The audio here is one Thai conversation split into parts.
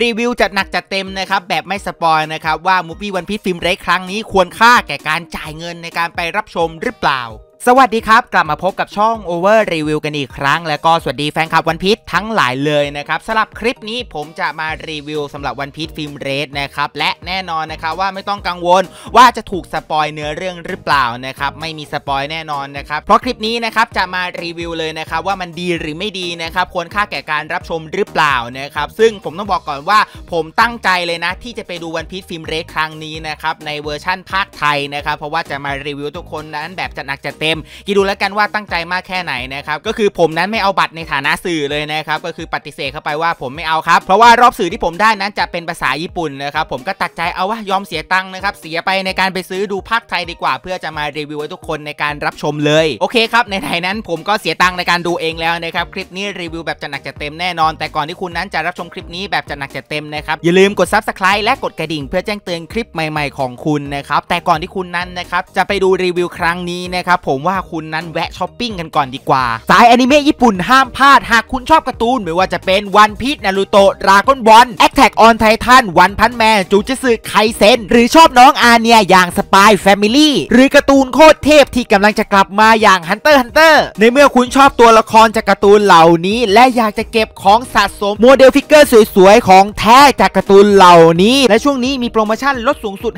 รีวิวจัดหนักจัดเต็มนะครับแบบไม่สปอยนะครับว่า movie One Piece Film Red ครั้งนี้ควรค่าแก่การจ่ายเงินในการไปรับชมหรือเปล่า สวัสดีครับ กลับมาพบกับช่อง Over Review กันอีกครั้ง แล้วก็สวัสดีแฟนคลับ One Piece ทั้งหลายเลยนะครับสำหรับคลิปนี้ผมจะมารีวิวสำหรับ One Piece Film Red นะครับและแน่นอนนะครับว่าไม่ต้องกังวลว่าจะถูกสปอยเนื้อเรื่องหรือเปล่านะครับไม่มีสปอยแน่นอนนะครับเพราะคลิปนี้นะครับจะมารีวิวเลยนะครับว่ามันดีหรือไม่ดีนะครับควรค่าแก่การรับชมหรือเปล่านะครับซึ่งผมต้องบอกก่อนว่าผมตั้งใจเลยนะ ที่จะไปดู One Piece Film Red ครั้งนี้นะครับในเวอร์ชั่นพากย์ไทยนะครับเพราะว่าจะมารีวิวทุกคนนั้นแบบจัดหนักจัดเต็มคิดดูแล้วกันว่าตั้งใจมากแค่ไหนนะครับก็คือผมนั้นไม่เอาบัตรในฐานะสื่อเลยนะครับก็คือปฏิเสธเข้าไปว่าผมไม่เอาครับเพราะว่ารอบสื่อที่ผมได้นั้นจะเป็นภาษาญี่ปุ่นนะครับผมก็ตัดใจเอาว่ายอมเสียตังค์นะครับเสียไปในการไปซื้อดูพากย์ไทยดีกว่า เพื่อจะมารีวิวให้ทุกคนในการรับชมเลยโอเคครับในไทยนั้นผมก็เสียตังค์ในการดูเองแล้วนะครับคลิปนี้รีวิวแบบจัดหนักจัดเต็มแน่นอน แต่ก่อนที่คุณนั้นจะรับชมคลิปนี้แบบจัดหนักจัดเต็มนะครับอย่าลืมกด subscribe และกดกระดิ่งเพื่อแจ้งเตือนคลิปใหม่ ๆของคุณนะครับแต่ก่อนที่คุณนั้นนะครับจะไปดูรีวิวครั้งนี้นะครับผมว่าคุณนั้นแวะช้อปปิ้งกันก่อนดีกว่า สายอนิเมะญี่ปุ่นห้ามพลาด หากคุณชอบการ์ตูน ไม่ว่าจะเป็น One Piece Naruto Dragon Ball Attack on Titan One Punch Man Jujutsu Kaisen หรือชอบน้องอาเนียอย่าง Spy Family หรือการ์ตูนโคตรเทพที่กำลังจะกลับมาอย่าง Hunter Hunter ในเมื่อคุณชอบตัวละครจากการ์ตูนเหล่านี้ และอยากจะเก็บของสะสมโมเดลฟิกเกอร์สวยๆของแท้จากการ์ตูนเหล่านี้ และช่วงนี้มีโปรโมชั่นลดสูงสุด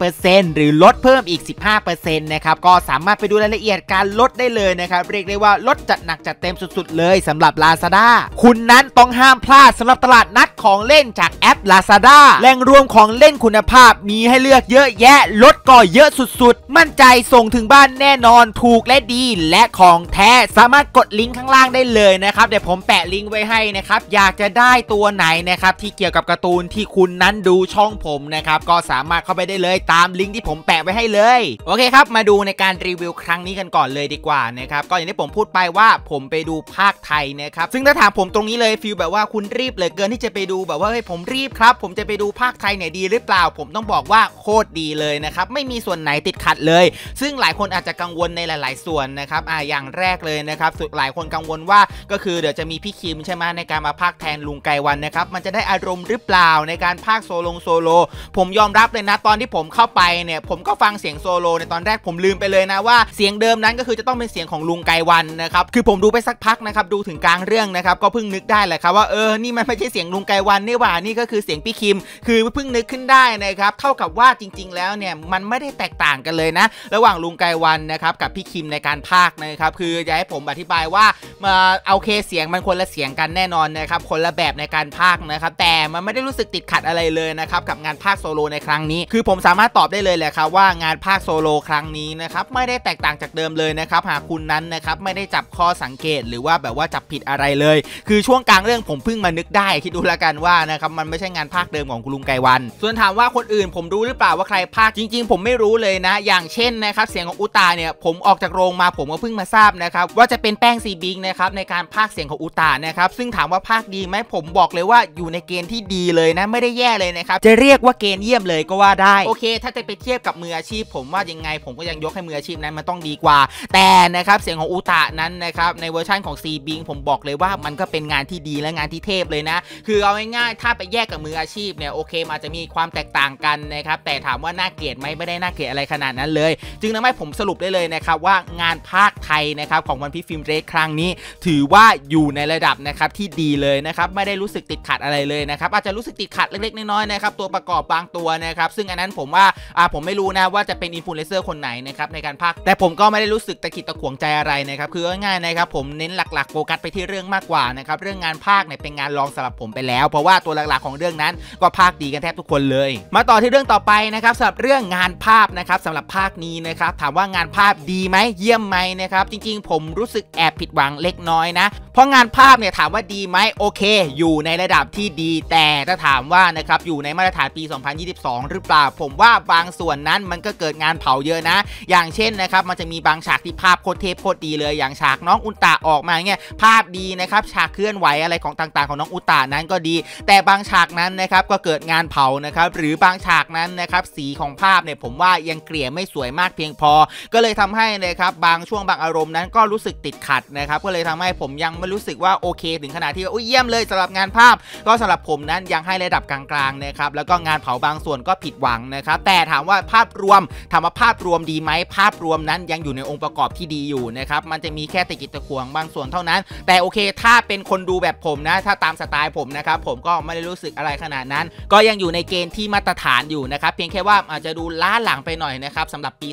50%หรือลดเพิ่มอีก 15%นะครับก็สามารถไปดูรายละเอียดเการลดได้เลยนะครับ เรียกได้ว่าลดจัดหนักจัดเต็มสุดๆ เลยสำหรับ Lazada คุณนั้นต้องห้ามพลาดสำหรับตลาดนัดของเล่นจากแอป Lazada แหล่งรวมของเล่นคุณภาพมีให้เลือกเยอะแยะ ลดก็เยอะสุดๆ มั่นใจส่งถึงบ้านแน่นอนถูกและดีและของแท้สามารถกดลิงก์ข้างล่างได้เลยนะครับเดี๋ยวผมแปะลิงก์ไว้ให้นะครับอยากจะได้ตัวไหนนะครับที่เกี่ยวกับการ์ตูนที่คุณนั้นดูช่องผมนะครับก็สามารถเข้าไปได้เลยตามลิงก์ที่ผมแปะไว้ให้เลยโอเคครับมาดูในการรีวิวครั้งนี้กันก่อนเลยดีกว่านะครับก็อย่างที่ผมพูดไปว่าผมไปดูภาคไทยนะครับซึ่งถ้าถามผมตรงนี้เลยฟิลแบบว่าคุณรีบเลยเกินที่จะไปดูแบบว่าเฮ้ยผมรีบครับผมจะไปดูพากย์ไทยเนี่ยดีหรือเปล่า ผมต้องบอกว่าโคตรดีเลยนะครับไม่มีส่วนไหนติดขัดเลย ซึ่งหลายคนอาจจะกังวลในหลาย ๆ ส่วนนะครับอ่าอย่างแรกเลยนะครับสุดหลายคนกังวลว่าก็คือเดี๋ยวจะมีพี่คิมใช่ไหมในการมาพากย์แทนลุงไกวันนะครับมันจะได้อารมณ์หรือเปล่าในการพากย์โซโลโซโล ผมยอมรับเลยนะตอนที่ผมเข้าไปเนี่ยผมก็ฟังเสียงโซโลในตอนแรกผมลืมไปเลยนะว่าเสียงเดิมนั้นก็คือจะต้องเป็นเสียงของลุงไกวันนะครับคือผมดูไปสักพักนะครับดูถึงกลางเรื่องนะครับก็เพิ่งนึกได้แหละครับว่าเออนี่มันไม่ใช่เสียงลุงไกวันนี่หว่านี่ก็คือเสียงพี่คิม คือเพิ่งนึกขึ้นได้นะครับเท่ากับว่าจริง ๆ แล้วเนี่ยมันไม่ได้แตกต่างกันเลยนะ ระหว่างลุงไกวันนะครับกับพี่คิมในการพากย์นะครับคืออยากให้ผมอธิบายว่ามาเอาเคเสียงมันคนละเสียงกันแน่นอนนะครับคนละแบบในการพากย์นะครับแต่ มันไม่ได้รู้สึกติดขัดอะไรเลยนะครับกับงานพากย์โซโลในครั้งนี้ คือผมสามารถตอบได้เลยแหละครับว่างานพากย์โซโลครั้งนี้นะครับไม่ได้แตกต่างจากเดิมเลยนะครับหากคุณนั้นนะครับไม่ได้จับข้อสังเกตหรือว่าแบบว่าจับผิดอะไรเลย คือช่วงกลางเรื่องผมเพิ่งมานึกได้คิดดูละกันว่านะครับมันไม่ใช่งานภาคเดิมของคุณลุงไกวัน ส่วนถามว่าคนอื่นผมรู้หรือเปล่าว่าใครภาคจริง ๆ ผมไม่รู้เลยนะ อย่างเช่นนะครับเสียงของอุตาเนี่ยผมออกจากโรงมาผมก็เพิ่งมาทราบนะครับว่าจะเป็นแป้งซีบิงนะครับในการภาคเสียงของอุตานะครับซึ่งถามว่าภาคดีไหมผมบอกเลยว่าอยู่ในเกณฑ์ทดีเลยนะไม่ได้แย่เลยนะครับจะเรียกว่าเกณฑ์เยี่ยมเลยก็ว่าได้โอเค ถ้าจะไปเทียบกับมืออาชีพ ผมว่ายังไงผมก็ยังยกให้มืออาชีพนั้นมันต้องดีกว่า แต่นะครับเสียงของอุตานั้นนะครับในเวอร์ชันของซีบิงผมบอกเลยว่ามันก็เป็นงานที่ดีและงานที่เทพเลยนะ คือเอาง่ายๆถ้าไปแยกกับมืออาชีพเนี่ยโอเคอาจจะมีความแตกต่างกันนะครับแต่ถามว่าน่าเกลียดไหมไม่ได้น่าเกลียดอะไรขนาดนั้นเลย จึงทำให้ผมสรุปได้เลยนะครับว่างานภาคไทยนะครับของวันพิฟิล์มเรคครั้งนี้ ถือว่าอยู่ในระดับนะครับที่ดีเลยนะครับไม่ได้รู้สึกติดขัดอะไรเลยนะครับอาจจะรู้สึกติดขัดเล็กๆน้อยๆนะครับตัวประกอบบางตัวนะครับซึ่งอันนั้นผมว่าอ่าผมไม่รู้นะว่าจะเป็นอินฟลูเอนเซอร์คนไหนนะครับในการพากย์แต่ผมก็ไม่ได้รู้สึกตะขิดตะขวงใจอะไรนะครับคือง่ายๆนะครับผมเน้นหลักๆโฟกัสไปที่เรื่องมากกว่านะครับเรื่องงานพากย์เนี่ยเป็นงานรองสำหรับผมไปแล้ว เพราะว่าตัวหลักๆของเรื่องนั้นก็พากย์ดีกันแทบทุกคนเลย มาต่อที่เรื่องต่อไปนะครับสำหรับเรื่องงานภาพนะครับสำหรับภาคนี้นะครับถามว่างานภาพดีไหมเยี่ยมไหมนะครับจริงๆ ผมรู้สึกแอบผิดหวังเล็กน้อยนะเพราะงานภาพเนี่ยถามว่าดีไหมโอเค อยู่ในระดับที่ดีแต่ถ้าถามว่านะครับอยู่ในมาตรฐานปี 2022 หรือเปล่า ผมว่าบางส่วนนั้นมันก็เกิดงานเผาเยอะนะ อย่างเช่นนะครับมันจะมีบางฉากที่ภาพโคตรเทพโคตรดีเลย อย่างฉากน้องอุตตะออกมาเงี้ยภาพดีนะครับฉากเคลื่อนไหวอะไรของต่างๆ ของน้องอุตตะนั้นก็ดี แต่บางฉากนั้นนะครับก็เกิดงานเผานะครับหรือบางฉากนั้นนะครับสีของภาพเนี่ยผมว่ายังเกลี่ยไม่สวยมากเพียงพอ ก็เลยทำให้นะครับบางช่วงบางอารมณ์นั้นก็รู้สึกติดขัดนะครับก็เลยทำให้ผมยังไม่รู้สึกว่าโอเค ถึงขนาดที่ว่าอุ้ยเยี่ยมเลยสำหรับงานภาพ ก็สำหรับผมนั้นยังให้ระดับกลางๆนะครับแล้วก็งานเผาบางส่วนก็ผิดหวังนะครับแต่ถามว่าภาพรวมถามว่าภาพรวมดีไหมภาพรวมนั้นยังอยู่ในองค์ประกอบที่ดีอยู่นะครับมันจะมีแค่ตะขิดตะขวงบางส่วนเท่านั้น แต่โอเค ถ้าเป็นคนดูแบบผมนะ ถ้าตามสไตล์ผมนะครับผมก็ไม่ได้รู้สึกอะไรขนาดนั้น ก็ยังอยู่ในเกณฑ์ที่มาตรฐานอยู่นะครับเพียงแค่ว่าอาจจะดูล้าหลังไปหน่อยนะครับสำหรับปี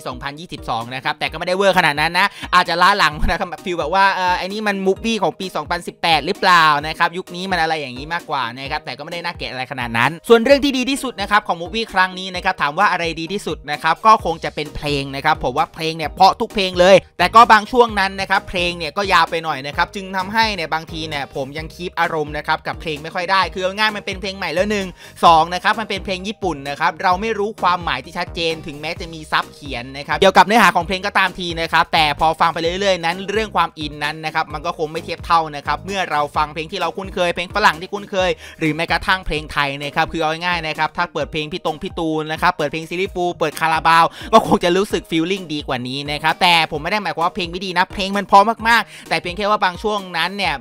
2022 นะครับแต่ก็ไม่ได้เวอร์ขนาดนั้นนะอาจจะล้าหลังนะครับ feel แบบว่าเออไอ้นี่มัน movie ของปี 2018 หรือเปล่านะครับยุคนี้มันอะไรอย่างนี้มากกว่านะครับแต่ก็ไม่ได้น่าเกลียดอะไรขนาดนั้น ส่วนเรื่องที่ดีที่สุดนะครับของมูฟวี่ครั้งนี้นะครับถามว่าอะไรดีที่สุดนะครับก็คงจะเป็นเพลงนะครับผมว่าเพลงเนี่ยเพาะทุกเพลงเลย แต่ก็บางช่วงนั้นนะครับเพลงเนี่ยก็ยาวไปหน่อยนะครับจึงทำให้เนี่ยบางทีเนี่ยผมยังคีปอารมณ์นะครับกับเพลงไม่ค่อยได้ คือง่ายมันเป็นเพลงใหม่แล้วหนึ่งสองนะครับมันเป็นเพลงญี่ปุ่นนะครับเราไม่รู้ความหมายที่ชัดเจน ถึงแม้จะมีซับเขียนนะครับเกี่ยวกับเนื้อหาของเพลงก็ตามทีนะครับแต่พอฟังไปเรื่อยๆ นั้น เรื่องความอินนั้นนะครับมันก็คงไม่เทียบเท่านะครับเมื่อเราฟังเพลงที่เราคุ้นเคยเพลงฝรั่งที่คุ้นเคย หรือแม้กระทั่งเพลงไทยนะครับคือเอาง่ายๆนะครับถ้าเปิดเพลงพี่ตรงพี่ตูนนะครับเปิดเพลง Silly Fools เปิดคาราบาวก็คงจะรู้สึก feeling ดีกว่านี้นะครับแต่ผมไม่ได้หมายความว่าเพลงไม่ดีนะเพลงมันเพราะมากๆ แต่เพียงแค่ว่าบางช่วงนั้นเนี่ย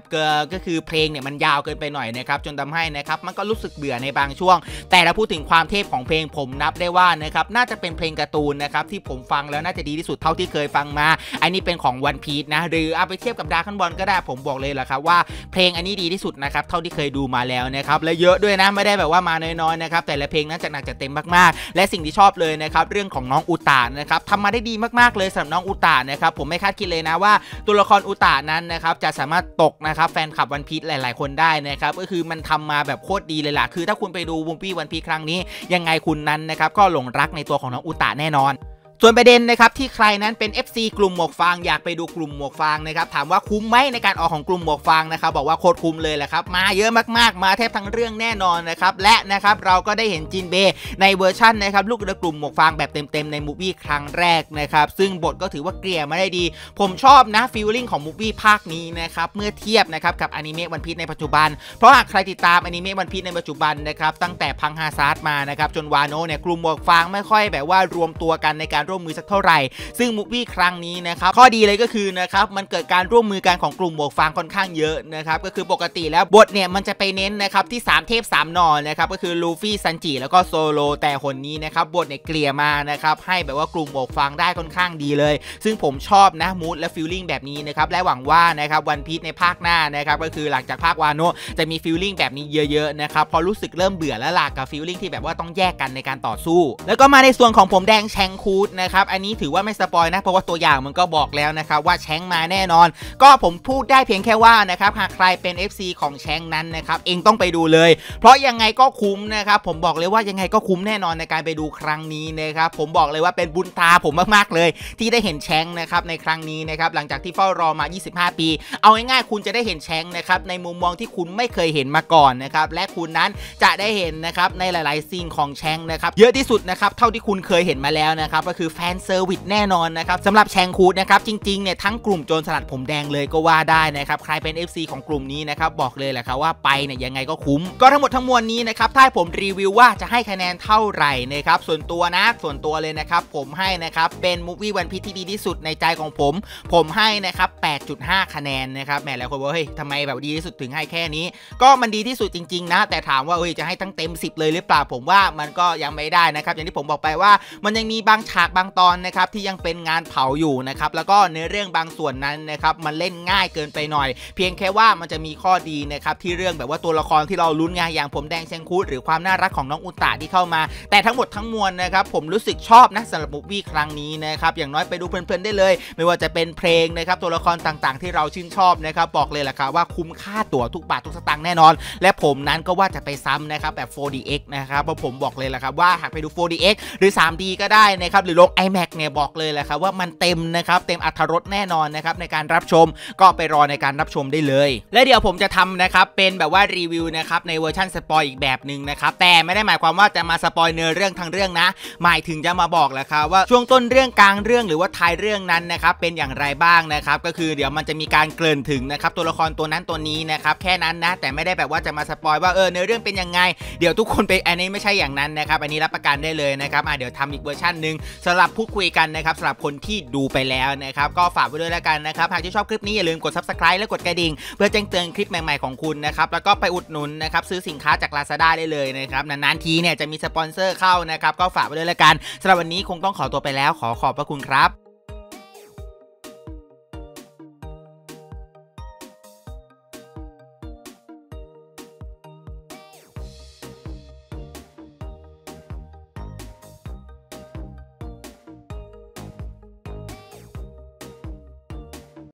ก็คือเพลงเนี่ยมันยาวเกินไปหน่อยนะครับจนทำให้นะครับมันก็รู้สึกเบื่อในบางช่วง แต่เราพูดถึงความเทพของเพลงผมนับได้ว่านะครับน่าจะเป็นเพลงการ์ตูนนะครับที่ผมฟังแล้วน่าจะดีที่สุดเท่าที่เคยฟังมา อันนี้เป็นของวันพีชนะหรือเอาไปเทียบกับดราก้อนบอลก็ได้ผมบอกเลยแหละครับว่าเพลงอันนี้ดีที่สุดนะครับเท่าที่เคยดูมาแล้วนะครับและเยอะด้วยนะไม่ได้แบบว่ามาน้อยๆนะครับแต่ละเพลงนั้นจะหนักจะเต็มมากๆ และสิ่งที่ชอบเลยนะครับเรื่องของน้องอุตานะครับทำมาได้ดีมากๆเลยสำหรับน้องอุตานะครับผมไม่คาดคิดเลยนะว่าตัวละครอุตานั้นนะครับจะสามารถตกนะครับแฟนคลับวันพีชหลาย ๆ คนได้นะครับก็คือมันทำมาแบบโคตรดีเลยล่ะคือ ถ้าคุณไปดูวงปี้วันพีชครั้งนี้ ยังไงคุณนั้นนะครับก็หลงรักในตัวของน้องอุตาแน่นอน ส่วนประเด็นนะครับที่ใครนั้นเป็น FC กลุ่มหมวกฟางอยากไปดูกลุ่มหมวกฟางนะครับถามว่าคุ้มไหมในการออกของกลุ่มหมวกฟางนะครับบอกว่าโคตรคุ้มเลยแหละครับมาเยอะมากๆมาแทบทั้งเรื่องแน่นอนนะครับและนะครับเราก็ได้เห็นจินเบในเวอร์ชั่นนะครับลูกเรือกลุ่มหมวกฟางแบบเต็มๆใน movie ครั้งแรกนะครับซึ่งบทก็ถือว่าเกลี่ยมาได้ดี ผมชอบนะ feeling ของ movie ภาคนี้นะครับเมื่อเทียบนะครับกับอนิเมะวันพีชในปัจจุบัน เพราะหากใครติดตามอนิเมะวันพีชในปัจจุบันนะครับตั้งแต่พังค์ฮาซาร์ดมานะครับจนวาโนเนี่ยกลุ่มหมวกฟางไม่ค่อยแบบว่ารวมตัวกันในการร่วมมือสักเท่าไหร่ ซึ่ง movie ครั้งนี้นะครับข้อดีเลยก็คือนะครับมันเกิดการร่วมมือกันของกลุ่มหมวกฟางค่อนข้างเยอะนะครับก็คือปกติแล้วบทเนี่ยมันจะไปเน้นนะครับที่ 3 เทพ3นอนนะครับก็คือลูฟี่ซันจิแล้วก็โซโรแต่คนนี้นะครับบทเนี่ยเกลี่ยมานะครับให้แบบว่ากลุ่มหมวกฟางได้ค่อนข้างดีเลย ซึ่งผมชอบนะ mood และ feeling แบบนี้นะครับและหวังว่านะครับวันพีชในภาคหน้านะครับก็คือหลังจากภาควาโนจะมี feeling แบบนี้เยอะๆนะครับพอรู้สึกเริ่มเบื่อแล้วล่ะกับ feeling ที่แบบว่าต้องแยกกันในการต่อสู้ แล้วก็มาในส่วนของผมแดงแชงคูสนะครับ อันนี้ถือว่าไม่ spoil นะ เพราะว่าตัวอย่างมันก็บอกแล้วนะครับว่าแชงมาแน่นอน ก็ผมพูดได้เพียงแค่ว่านะครับหากใครเป็น FC ของแชงนั้นนะครับเองต้องไปดูเลย เพราะยังไงก็คุ้มนะครับผมบอกเลยว่ายังไงก็คุ้มแน่นอนในการไปดูครั้งนี้นะครับผมบอกเลยว่าเป็นบุญตาผมมากๆเลย ที่ได้เห็นแชงนะครับในครั้งนี้นะครับหลังจากที่เฝ้ารอมา 25 ปี เอาง่ายๆคุณจะได้เห็นแชงนะครับในมุมมองที่คุณไม่เคยเห็นมาก่อนนะครับและคุณนั้นจะได้เห็นนะครับในหลาย ๆ scene ของแชงนะครับเยอะที่สุดนะครับเท่าที่คุณเคยเห็นมาแล้วนะครับก็คือ fan service แน่นอนนะครับสำหรับแชงคูสนะครับจริงๆเนี่ยทั้งกลุ่มโจรสลัดผมแดงเลยก็ว่าได้นะครับใครเป็น FC ของกลุ่มนี้นะครับบอกเลยแหละครับว่าไปเนี่ยยังไงก็คุ้ม ก็ทั้งหมดทั้งมวลนี้นะครับถ้าผมรีวิวว่าจะให้คะแนนเท่าไหร่นะครับส่วนตัวนะส่วนตัวเลยนะครับผมให้นะครับเป็น movie วันพีชที่ดีที่สุดในใจของผม ผมให้นะครับ 8.5 คะแนนนะครับแหมหลายคนบอกเฮ้ยทำไมแบบดีที่สุดถึงให้แค่นี้ ก็มันดีที่สุดจริง ๆ นะ แต่ถามว่าเฮ้ยจะให้ทั้งเต็ม 10 เลยหรือเปล่าผมว่ามันก็ยังไม่ได้นะครับอย่างที่ผมบอกไปว่ามันยังมีบางฉากบางตอนนะครับที่ยังเป็นงานเผาอยู่นะครับแล้วก็เนื้อเรื่องบางส่วนนั้นนะครับมันเล่นง่ายเกินไปหน่อย เพียงแค่ว่ามันจะมีข้อดีนะครับที่เรื่องแบบว่าตัวละครที่เราลุ้นไงอย่างผมแดงเชงคูดหรือความน่ารักของน้องอุตาที่เข้ามา แต่ทั้งหมดทั้งมวลนะครับผมรู้สึกชอบนะสำหรับมูฟวี่ครั้งนี้นะครับอย่างน้อยไปดูเพลินๆได้เลย ไม่ว่าจะเป็นเพลงนะครับตัวละครต่างๆ ที่เราชื่นชอบนะครับบอกเลยแหละครับว่าคุ้มค่าตั๋วทุกบาททุกสตางค์แน่นอน และผมนั้นก็ว่าจะไปซ้ำนะครับแบบ 4DX นะครับเพราะผมบอกเลยแหละครับว่าหากไปดู 4DX หรือ 3D ก็ได้นะครับหรือลง IMAX เนี่ยบอกเลยแหละครับว่ามันเต็มนะครับเต็มอรรถรสแน่นอนนะครับในการรับชมก็ไปรอในการรับชมได้เลย และเดี๋ยวผมจะทำนะครับเป็นแบบว่ารีวิวนะครับในเวอร์ชัน spoil อีกแบบหนึ่งนะครับแต่ไม่ได้หมายความว่าจะมา spoil เนื้อเรื่องทั้งเรื่องนะ หมายถึงจะมาบอกแหละครับว่าช่วงต้นเรื่องกลางเรื่องหรือว่าท้ายเรื่องนั้นนะครับเป็นอย่างไรบ้างนะครับก็คือเดี๋ยวมันจะมีการเกริ่นถึงนะครับตัวละครตัวนั้นตัวนี้นะครับแค่นั้นนะแต่ไม่ได้แบบว่าจะมา spoil ว่าเออเนื้อเรื่องเป็นยังไง เดี๋ยวทุกคนไปอันนี้ไม่ใช่อย่างนั้นนะครับอันนี้รับประกันได้เลยนะครับอะเดี๋ยวทำอีกเวอร์ชันหนึ่งสำหรับพูดคุยกันนะครับสำหรับคนที่ดูไปแล้วนะครับ ก็ฝากไว้ด้วยแล้วกันนะครับ หากที่ชอบคลิปนี้อย่าลืมกด subscribe และกดกระดิ่ง เพื่อแจ้งเตือนคลิปใหม่ๆของคุณนะครับ แล้วก็ไปอุดหนุนนะครับซื้อสินค้าจาก Lazada ได้เลยนะครับ นานๆทีเนี่ยจะมีสปอนเซอร์เข้านะครับ ก็ฝากไว้ด้วยแล้วกันสำหรับวันนี้คงต้องขอตัวไปแล้ว ขอขอบพระคุณครับ